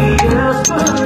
Yes.